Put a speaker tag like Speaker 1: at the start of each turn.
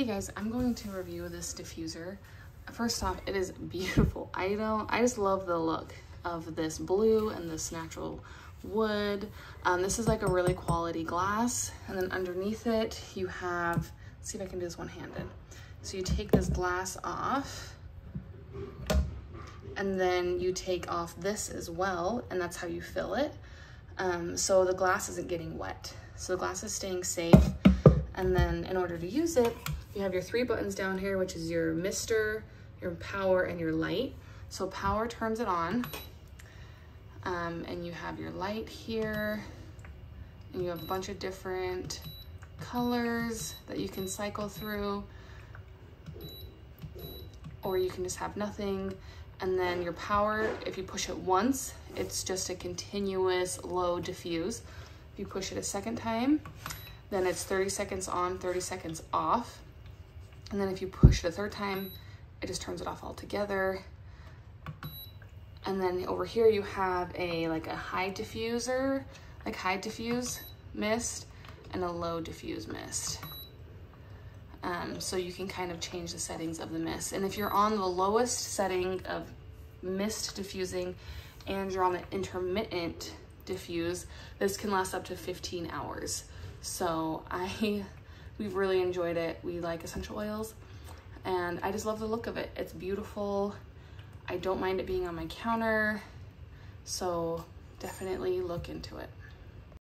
Speaker 1: Hey guys, I'm going to review this diffuser. First off, it is beautiful. I don't, I just love the look of this blue and this natural wood. Um, this is like a really quality glass. And then underneath it, you have, see if I can do this one-handed. So you take this glass off and then you take off this as well, and that's how you fill it. Um, so the glass isn't getting wet. So the glass is staying safe. And then in order to use it, you have your three buttons down here, which is your mister, your power, and your light. So power turns it on. Um, and you have your light here. And you have a bunch of different colors that you can cycle through. Or you can just have nothing. And then your power, if you push it once, it's just a continuous low diffuse. If you push it a second time, then it's 30 seconds on, 30 seconds off. And then if you push it a third time, it just turns it off altogether. And then over here you have a like a high diffuser, like high diffuse mist and a low diffuse mist. Um, so you can kind of change the settings of the mist. And if you're on the lowest setting of mist diffusing and you're on the intermittent diffuse, this can last up to 15 hours. So I, we've really enjoyed it. We like essential oils and I just love the look of it. It's beautiful. I don't mind it being on my counter. So definitely look into it.